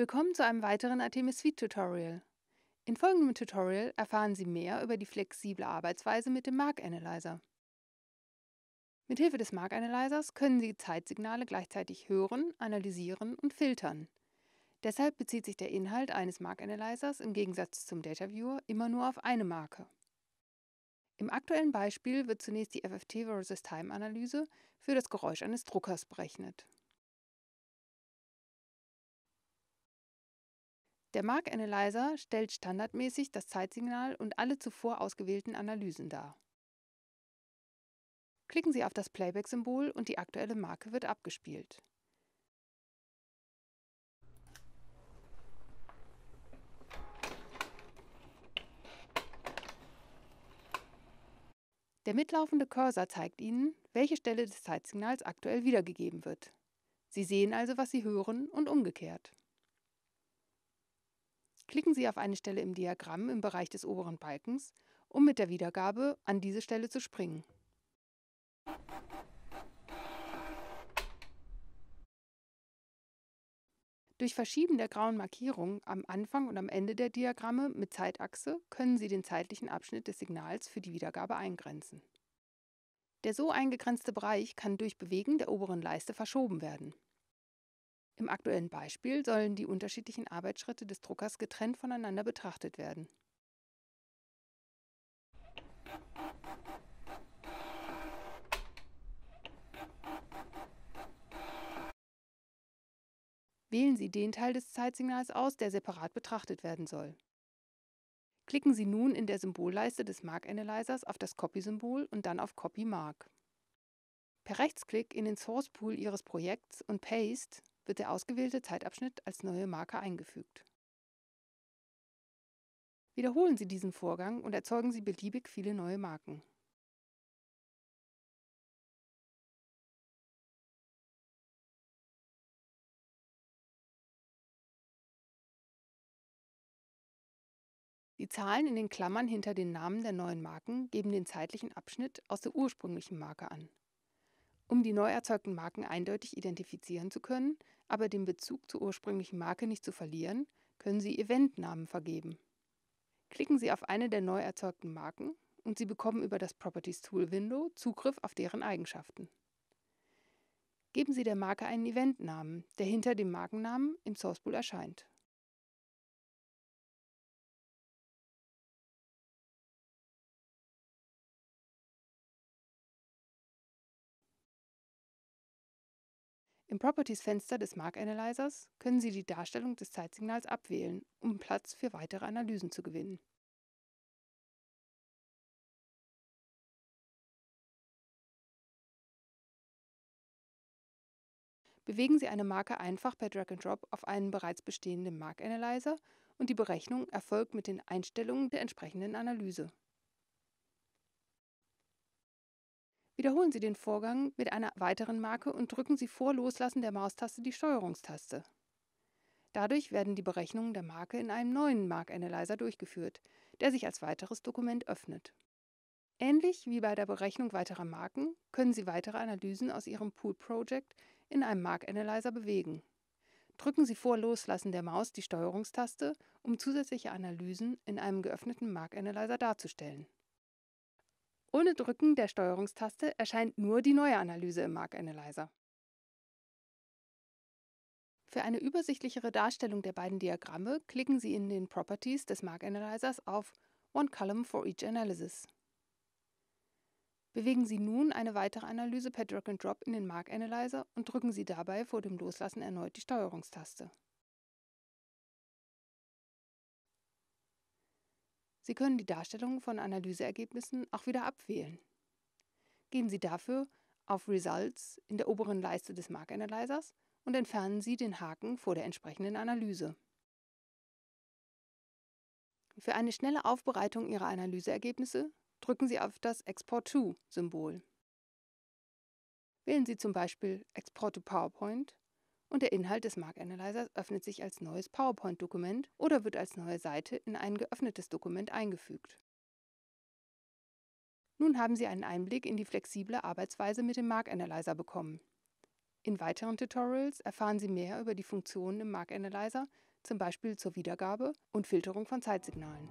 Willkommen zu einem weiteren Artemis Suite Tutorial. In folgendem Tutorial erfahren Sie mehr über die flexible Arbeitsweise mit dem Mark Analyzer. Mithilfe des Mark Analyzers können Sie Zeitsignale gleichzeitig hören, analysieren und filtern. Deshalb bezieht sich der Inhalt eines Mark Analyzers im Gegensatz zum Data Viewer immer nur auf eine Marke. Im aktuellen Beispiel wird zunächst die FFT versus Time Analyse für das Geräusch eines Druckers berechnet. Der Mark Analyzer stellt standardmäßig das Zeitsignal und alle zuvor ausgewählten Analysen dar. Klicken Sie auf das Playback-Symbol und die aktuelle Marke wird abgespielt. Der mitlaufende Cursor zeigt Ihnen, welche Stelle des Zeitsignals aktuell wiedergegeben wird. Sie sehen also, was Sie hören und umgekehrt. Klicken Sie auf eine Stelle im Diagramm im Bereich des oberen Balkens, um mit der Wiedergabe an diese Stelle zu springen. Durch Verschieben der grauen Markierung am Anfang und am Ende der Diagramme mit Zeitachse können Sie den zeitlichen Abschnitt des Signals für die Wiedergabe eingrenzen. Der so eingegrenzte Bereich kann durch Bewegen der oberen Leiste verschoben werden. Im aktuellen Beispiel sollen die unterschiedlichen Arbeitsschritte des Druckers getrennt voneinander betrachtet werden. Wählen Sie den Teil des Zeitsignals aus, der separat betrachtet werden soll. Klicken Sie nun in der Symbolleiste des Mark Analyzers auf das Copy-Symbol und dann auf Copy Mark. Per Rechtsklick in den Source Pool Ihres Projekts und Paste wird der ausgewählte Zeitabschnitt als neue Marke eingefügt. Wiederholen Sie diesen Vorgang und erzeugen Sie beliebig viele neue Marken. Die Zahlen in den Klammern hinter den Namen der neuen Marken geben den zeitlichen Abschnitt aus der ursprünglichen Marke an. Um die neu erzeugten Marken eindeutig identifizieren zu können, aber den Bezug zur ursprünglichen Marke nicht zu verlieren, können Sie Eventnamen vergeben. Klicken Sie auf eine der neu erzeugten Marken und Sie bekommen über das Properties Tool Window Zugriff auf deren Eigenschaften. Geben Sie der Marke einen Eventnamen, der hinter dem Markennamen im Source Pool erscheint. Im Properties-Fenster des Mark Analyzers können Sie die Darstellung des Zeitsignals abwählen, um Platz für weitere Analysen zu gewinnen. Bewegen Sie eine Marke einfach per Drag and Drop auf einen bereits bestehenden Mark Analyzer und die Berechnung erfolgt mit den Einstellungen der entsprechenden Analyse. Wiederholen Sie den Vorgang mit einer weiteren Marke und drücken Sie vor Loslassen der Maustaste die Steuerungstaste. Dadurch werden die Berechnungen der Marke in einem neuen Mark Analyzer durchgeführt, der sich als weiteres Dokument öffnet. Ähnlich wie bei der Berechnung weiterer Marken können Sie weitere Analysen aus Ihrem Pool Project in einem Mark Analyzer bewegen. Drücken Sie vor Loslassen der Maus die Steuerungstaste, um zusätzliche Analysen in einem geöffneten Mark Analyzer darzustellen. Ohne Drücken der Steuerungstaste erscheint nur die neue Analyse im Mark Analyzer. Für eine übersichtlichere Darstellung der beiden Diagramme klicken Sie in den Properties des Mark Analyzers auf One Column for each Analysis. Bewegen Sie nun eine weitere Analyse per Drag and Drop in den Mark Analyzer und drücken Sie dabei vor dem Loslassen erneut die Steuerungstaste. Sie können die Darstellung von Analyseergebnissen auch wieder abwählen. Gehen Sie dafür auf Results in der oberen Leiste des Mark Analyzers und entfernen Sie den Haken vor der entsprechenden Analyse. Für eine schnelle Aufbereitung Ihrer Analyseergebnisse drücken Sie auf das Export to-Symbol. Wählen Sie zum Beispiel Export to PowerPoint und der Inhalt des Mark Analyzers öffnet sich als neues PowerPoint-Dokument oder wird als neue Seite in ein geöffnetes Dokument eingefügt. Nun haben Sie einen Einblick in die flexible Arbeitsweise mit dem Mark Analyzer bekommen. In weiteren Tutorials erfahren Sie mehr über die Funktionen im Mark Analyzer, zum Beispiel zur Wiedergabe und Filterung von Zeitsignalen.